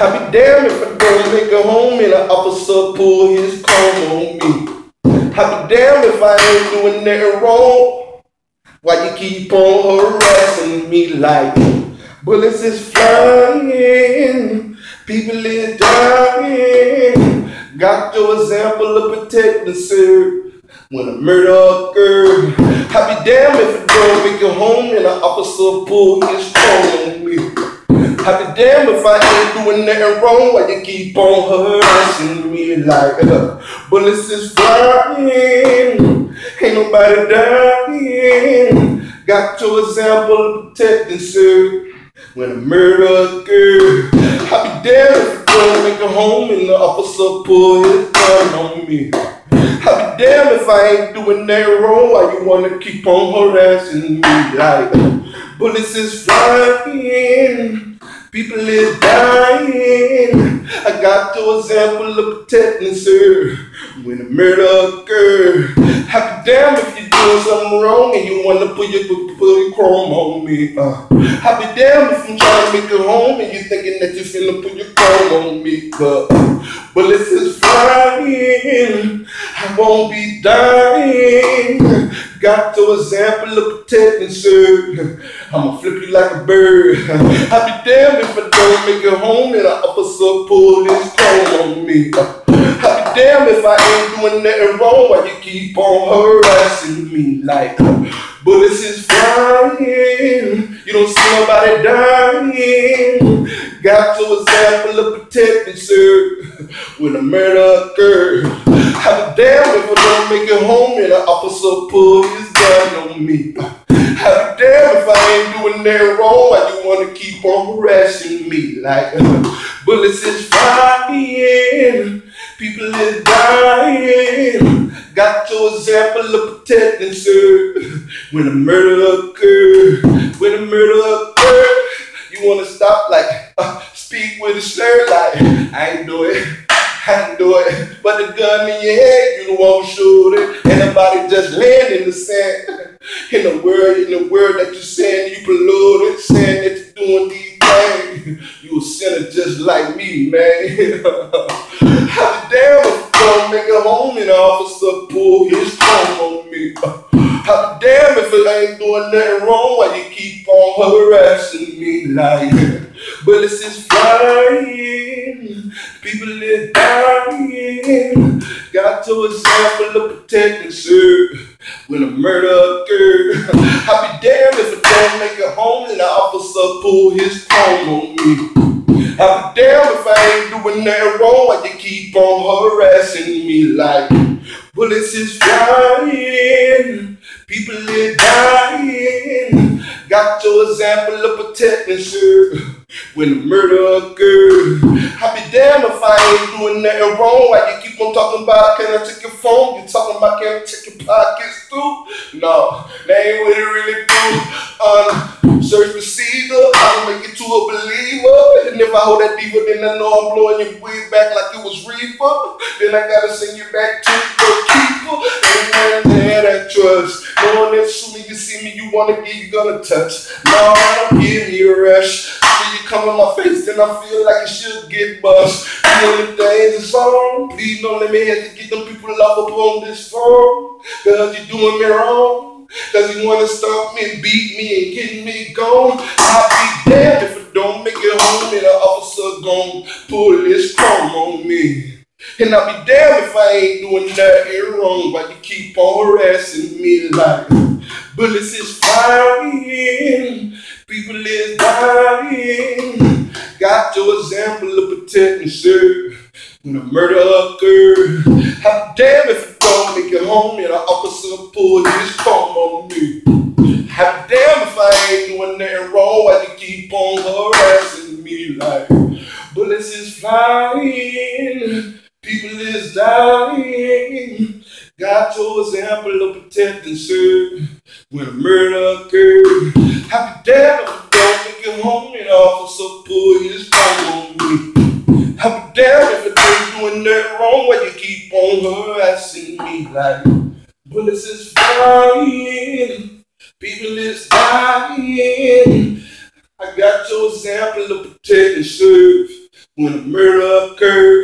I be damned if I don't make it home and an officer pull his comb on me. I be damned if I ain't doing nothing wrong. Why you keep on harassing me like bullets is flying, people is dying. Got your example of protecting, sir. When a murder occurred, I be damned if I don't make it home and an officer pull his comb on me. I be damned if I ain't doing nothing wrong while you keep on harassing me like uh, bullets is flying, ain't nobody dying. Got your example of protecting, sir. When a murder occurred, I be damned if I don't make it home and the officer pull his gun on me. I'll be damned if I ain't doing nothing wrong why you wanna keep on harassing me like bullets is flying. People is dying. I got your example of protecting, sir. When a murder occurred, I be damned if you're doing something wrong and you wanna put your put your chrome on me. Uh, I be damned if I'm trying to make it home and you thinking that you're finna put your chrome on me. But bullets is flying. I won't be dying. Got your example of protecting, sir. I'ma flip you like a bird. I be damned if I don't make it home and an officer pull his comb on me. I be damned if I ain't doing nothing wrong while you keep on harassing me like bullets is flying. You don't see nobody dying. Got your example of protecting, sir. When a murder occurred, I be damned if I don't make it home and an officer pull his gun on me. I be damned if I ain't doing that wrong. Why you wanna keep on me like bullets is flying, people is dying. Got your example of protecting, sir. When a murder occurred, when a murder occurred, you wanna stop like uh, speak with a slur like I ain't do it. I ain't do it, but the gun in your head, you won't shoot it. Anybody just land in the sand. In the world, in the world that you're saying you polluted, saying that you're doing these things, you a sinner just like me, man. How the damn if don't make and the officer pull his phone on me. How damn if it ain't doing nothing wrong while you keep on harassing me like bullets is flying, people is dying. Got your example of protecting, sir. When a murder occurred, I be damned if I don't make it home and the officer pull his phone on me. I be damned if I ain't doing nothing wrong while you keep on harassing me like bullets is flying, people is dying. Got your example of protecting, sir. When the murder occurred, I be damned if I ain't doing nothing wrong. Why you keep on talking about can I check your phone? You talking about can I check your pockets too? No, that ain't what it really do. Um, search procedure, I'll make you to a believer. And if I hold that deeper, then I know I'm blowing your weed back like it was reefer. Then I gotta send you back to the keeper. Trust. Knowing that soon as you see me, you wanna get, you gonna touch. No, don't give me a rush. See you come in my face, then I feel like it should get bust. You the things is wrong. Please don't let me have to get them people off up on this phone. Cause you're doing me wrong. Cause you wanna stop me, beat me, and get me gone. I'll be damned if I don't make it home and the officer gon' pull this chrome on me. And I'll be damned if I ain't doing nothing wrong, but you keep on harassing me like bullets is flying, people is dying. Got your example of protecting, sir. When a murder occurred, how damn if I don't make it home and an officer pull his comb on me. How damn Got your example of protecting, sir. When a murder occurred, be damned if don't make it home and officer pull his phone on me. Be damned if ain't doing nothing wrong when you keep on harassing me like bullets is flying. People is dying. I got your example of protecting, sir. when a murder occurred.